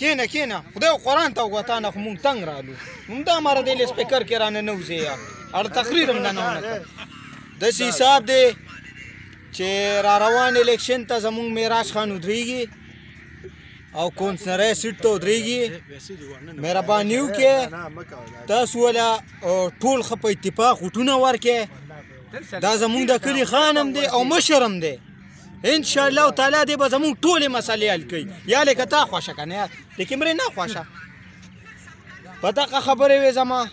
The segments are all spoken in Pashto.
کینه کینه خدای قرآن ته وغوتا نه خو مونږ تنګ رالو مونږ دا ماره دی سپیکر کې رانه نه وځي یار اړ تقریر هم نه نه داسې حساب دی چې را روان الیکشن ته زمونږ میراج خان ودرېږي او کونسنری سیټ ته درېږي مهرباني وکړه تاسو ولا ټول خپې اتفاق وټونه ورکې دا زمونږ د کلی خانم دی او مشرم دی ان شاء الله تعالی دې به زموږ ټولې مسلې حل کړي یا لکه تا خوښه که نه لیکن مرې نه خوښه په دغه خبرې وې زما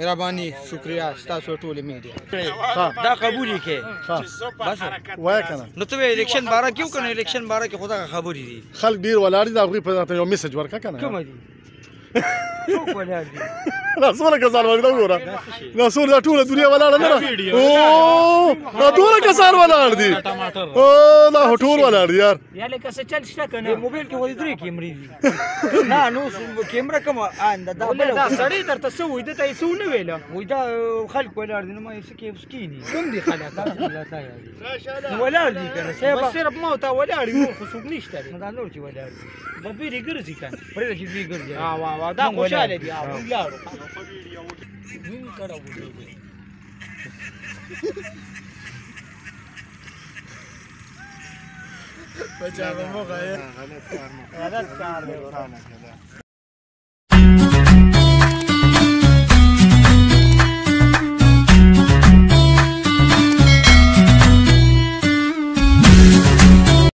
مهرباني شکریا ستاسو ټول میډیا دا قبول کې بس وای کنه نو ته الیکشن بارا کیو کنه الیکشن بارا کې خدا خبرې دي خلک ډیر ولاړ دي دا غوي په یو میسج ورکا کنه کوم دي لاسونه کسان ورته وګوره لاسونه دا ټوله دنیا ولاړه نه او دا ټول کسان ولاړ دي او دا ټول ولاړ دي یار یاله کس چل شته کنه موبایل کې ولې درې کیمرې دي نه نو کیمرا کوم آنده دا بل دا سړی درته سو وې ته سو نه ویل وې دا خلک ولاړ دي نو ما یې سکه سکینی کوم دي خلک ولاړ دي کنه بس صرف ما ته ولاړ یو خو څوک نشته دا نور چې ولاړ دي دا بیرې ګرځي کنه پرې کې بیرې ګرځي ها وا وا دا خو Şöyle bir yavrum yavrum. Gün kara vuruyordu. Bacağıma bakayım. Gayret karma. Gayret karma.